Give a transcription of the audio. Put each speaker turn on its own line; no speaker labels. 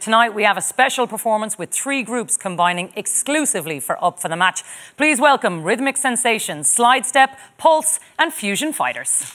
tonight we have a special performance with three groups combining exclusively for Up for the Match. Please welcome Rhythmic Sensations, Slide Step, Pulse, and Fusion Fighters.